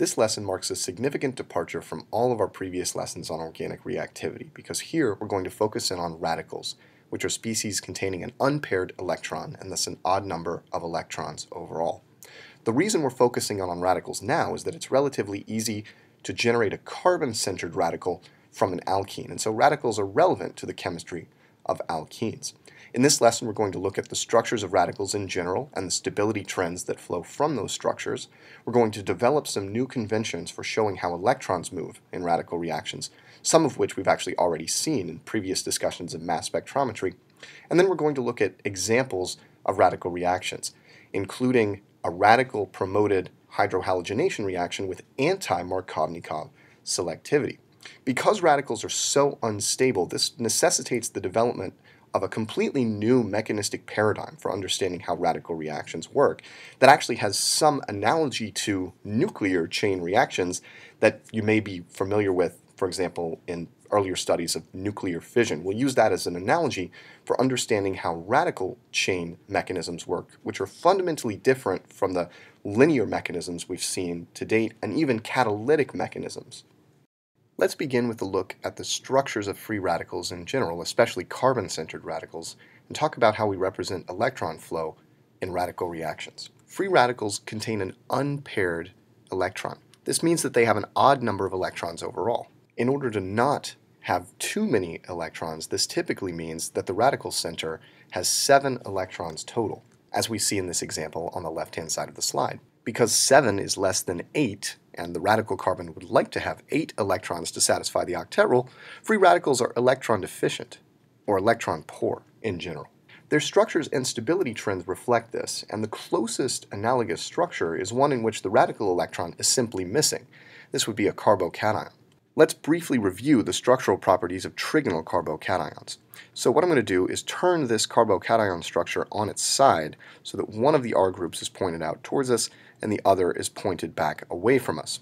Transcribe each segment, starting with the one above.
This lesson marks a significant departure from all of our previous lessons on organic reactivity because here we're going to focus in on radicals, which are species containing an unpaired electron and thus an odd number of electrons overall. The reason we're focusing on, radicals now is that it's relatively easy to generate a carbon-centered radical from an alkene, and so radicals are relevant to the chemistry of alkenes. In this lesson, we're going to look at the structures of radicals in general and the stability trends that flow from those structures. We're going to develop some new conventions for showing how electrons move in radical reactions, some of which we've actually already seen in previous discussions of mass spectrometry. And then we're going to look at examples of radical reactions, including a radical promoted hydrohalogenation reaction with anti-Markovnikov selectivity. Because radicals are so unstable, this necessitates the development of a completely new mechanistic paradigm for understanding how radical reactions work that actually has some analogy to nuclear chain reactions that you may be familiar with, for example, in earlier studies of nuclear fission. We'll use that as an analogy for understanding how radical chain mechanisms work, which are fundamentally different from the linear mechanisms we've seen to date and even catalytic mechanisms. Let's begin with a look at the structures of free radicals in general, especially carbon-centered radicals, and talk about how we represent electron flow in radical reactions. Free radicals contain an unpaired electron. This means that they have an odd number of electrons overall. In order to not have too many electrons, this typically means that the radical center has seven electrons total, as we see in this example on the left-hand side of the slide. Because 7 is less than 8, and the radical carbon would like to have 8 electrons to satisfy the octet rule, free radicals are electron deficient, or electron poor in general. Their structures and stability trends reflect this, and the closest analogous structure is one in which the radical electron is simply missing. This would be a carbocation. Let's briefly review the structural properties of trigonal carbocations. So what I'm going to do is turn this carbocation structure on its side so that one of the R groups is pointed out towards us and the other is pointed back away from us.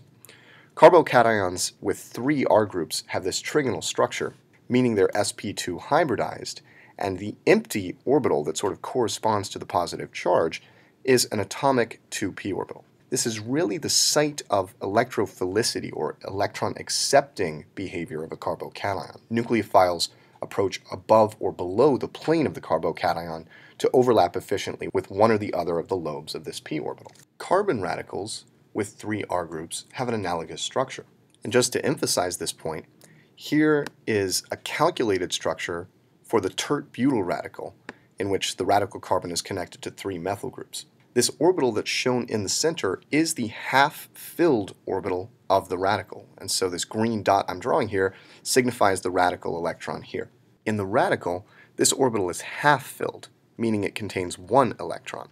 Carbocations with three R groups have this trigonal structure, meaning they're sp2 hybridized, and the empty orbital that sort of corresponds to the positive charge is an atomic 2p orbital. This is really the site of electrophilicity or electron accepting behavior of a carbocation. Nucleophiles approach above or below the plane of the carbocation to overlap efficiently with one or the other of the lobes of this p orbital. Carbon radicals with three R groups have an analogous structure. And just to emphasize this point, here is a calculated structure for the tert-butyl radical in which the radical carbon is connected to three methyl groups. This orbital that's shown in the center is the half-filled orbital of the radical. And so this green dot I'm drawing here signifies the radical electron here. In the radical, this orbital is half-filled, meaning it contains one electron.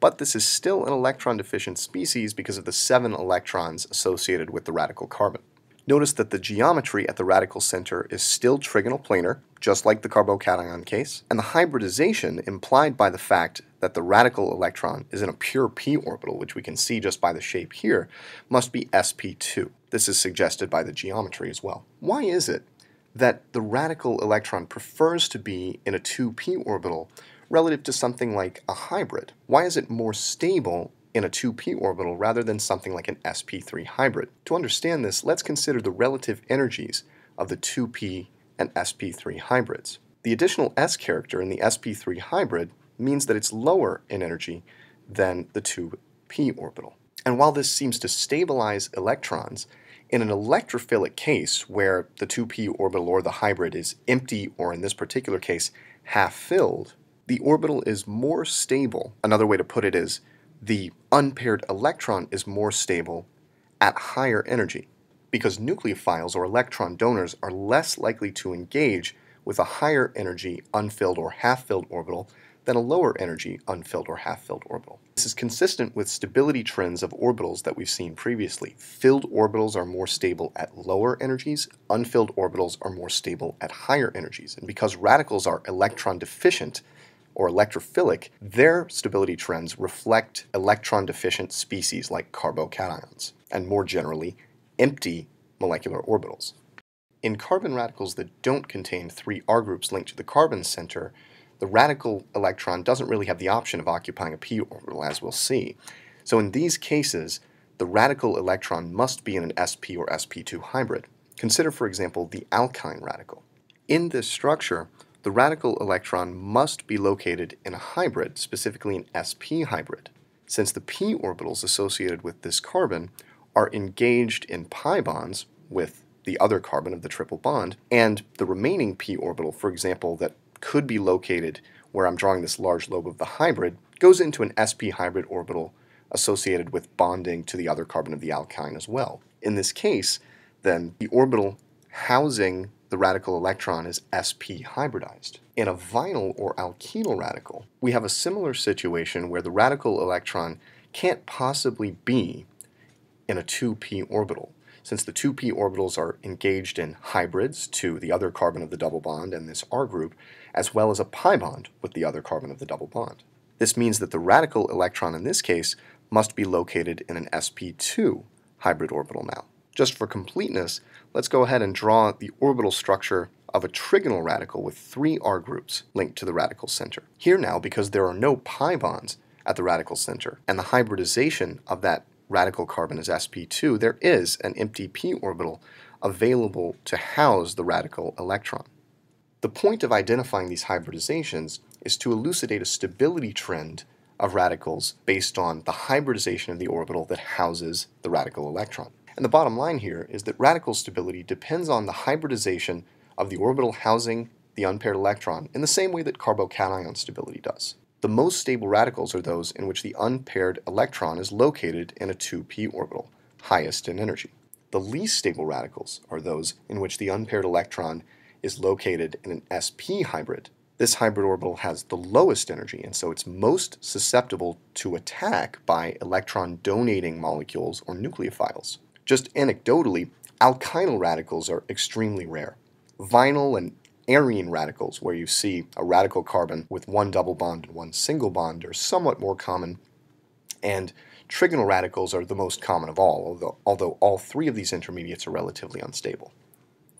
But this is still an electron-deficient species because of the seven electrons associated with the radical carbon. Notice that the geometry at the radical center is still trigonal planar, just like the carbocation case, and the hybridization implied by the fact that the radical electron is in a pure p orbital, which we can see just by the shape here, must be sp2. This is suggested by the geometry as well. Why is it that the radical electron prefers to be in a 2p orbital relative to something like a hybrid? Why is it more stable in a 2p orbital rather than something like an sp3 hybrid. To understand this, let's consider the relative energies of the 2p and sp3 hybrids. The additional s character in the sp3 hybrid means that it's lower in energy than the 2p orbital. And while this seems to stabilize electrons, in an electrophilic case where the 2p orbital or the hybrid is empty or in this particular case half filled, the orbital is more stable. Another way to put it is the unpaired electron is more stable at higher energy because nucleophiles or electron donors are less likely to engage with a higher energy unfilled or half-filled orbital than a lower energy unfilled or half-filled orbital. This is consistent with stability trends of orbitals that we've seen previously. Filled orbitals are more stable at lower energies, unfilled orbitals are more stable at higher energies. And because radicals are electron deficient, or electrophilic, their stability trends reflect electron deficient species like carbocations, and more generally, empty molecular orbitals. In carbon radicals that don't contain three R groups linked to the carbon center, the radical electron doesn't really have the option of occupying a p orbital, as we'll see. So in these cases, the radical electron must be in an sp or sp2 hybrid. Consider, for example, the alkyne radical. In this structure, the radical electron must be located in a hybrid, specifically an sp hybrid, since the p orbitals associated with this carbon are engaged in pi bonds with the other carbon of the triple bond, and the remaining p orbital, for example, that could be located where I'm drawing this large lobe of the hybrid, goes into an sp hybrid orbital associated with bonding to the other carbon of the alkyne as well. In this case, then, the orbital housing the radical electron is sp hybridized. In a vinyl or alkyl radical, we have a similar situation where the radical electron can't possibly be in a 2p orbital, since the 2p orbitals are engaged in hybrids to the other carbon of the double bond and this R group, as well as a pi bond with the other carbon of the double bond. This means that the radical electron in this case must be located in an sp2 hybrid orbital now. Just for completeness, let's go ahead and draw the orbital structure of a trigonal radical with three R groups linked to the radical center. Here now, because there are no pi bonds at the radical center, and the hybridization of that radical carbon is sp2, there is an empty p orbital available to house the radical electron. The point of identifying these hybridizations is to elucidate a stability trend of radicals based on the hybridization of the orbital that houses the radical electron. And the bottom line here is that radical stability depends on the hybridization of the orbital housing the unpaired electron in the same way that carbocation stability does. The most stable radicals are those in which the unpaired electron is located in a 2p orbital, highest in energy. The least stable radicals are those in which the unpaired electron is located in an sp hybrid. This hybrid orbital has the lowest energy, and so it's most susceptible to attack by electron donating molecules or nucleophiles. Just anecdotally, alkynyl radicals are extremely rare. Vinyl and arene radicals, where you see a radical carbon with one double bond and one single bond, are somewhat more common, and trigonal radicals are the most common of all, although, although all three of these intermediates are relatively unstable.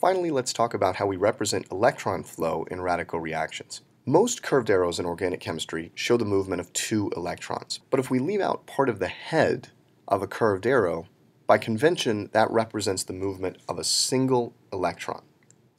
Finally, let's talk about how we represent electron flow in radical reactions. Most curved arrows in organic chemistry show the movement of two electrons, but if we leave out part of the head of a curved arrow, by convention, that represents the movement of a single electron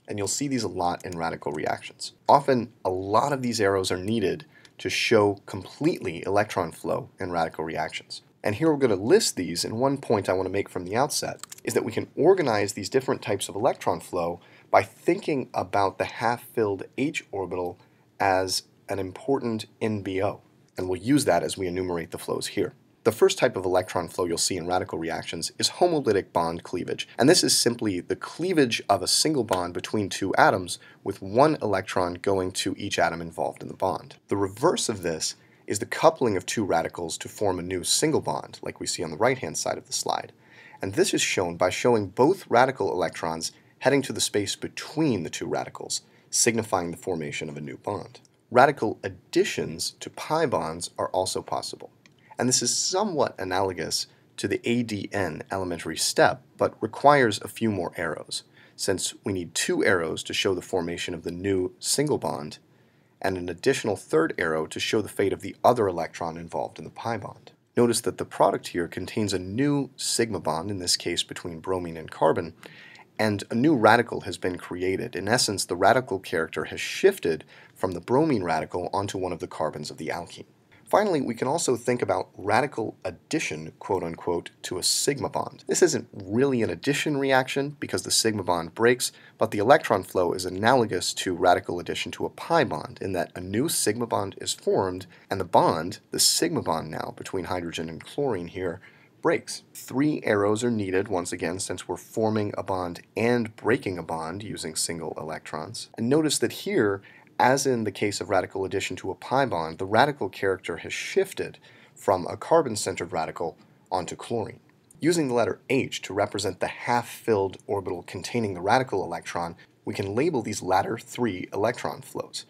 and you'll see these a lot in radical reactions. Often, a lot of these arrows are needed to show completely electron flow in radical reactions. And here we're going to list these, and one point I want to make from the outset is that we can organize these different types of electron flow by thinking about the half-filled h orbital as an important NBO. And we'll use that as we enumerate the flows here. The first type of electron flow you'll see in radical reactions is homolytic bond cleavage, and this is simply the cleavage of a single bond between two atoms with one electron going to each atom involved in the bond. The reverse of this is the coupling of two radicals to form a new single bond, like we see on the right-hand side of the slide. And this is shown by showing both radical electrons heading to the space between the two radicals, signifying the formation of a new bond. Radical additions to pi bonds are also possible and this is somewhat analogous to the ADN elementary step, but requires a few more arrows, since we need two arrows to show the formation of the new single bond, and an additional third arrow to show the fate of the other electron involved in the pi bond. Notice that the product here contains a new sigma bond, in this case between bromine and carbon, and a new radical has been created. In essence, the radical character has shifted from the bromine radical onto one of the carbons of the alkene. Finally, we can also think about radical addition, quote unquote, to a sigma bond. This isn't really an addition reaction because the sigma bond breaks, but the electron flow is analogous to radical addition to a pi bond in that a new sigma bond is formed and the bond, the sigma bond now between hydrogen and chlorine here, breaks. Three arrows are needed once again since we're forming a bond and breaking a bond using single electrons. And notice that here as in the case of radical addition to a pi bond, the radical character has shifted from a carbon-centered radical onto chlorine. Using the letter H to represent the half-filled orbital containing the radical electron, we can label these latter three electron flows.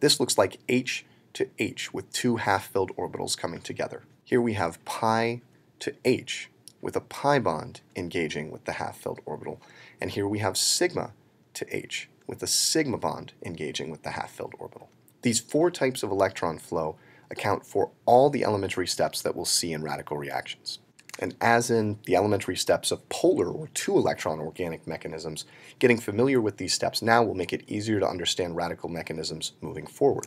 This looks like H to H with two half-filled orbitals coming together. Here we have pi to H with a pi bond engaging with the half-filled orbital, and here we have sigma to H with the sigma bond engaging with the half-filled orbital. These four types of electron flow account for all the elementary steps that we'll see in radical reactions. And as in the elementary steps of polar or two electron organic mechanisms, getting familiar with these steps now will make it easier to understand radical mechanisms moving forward.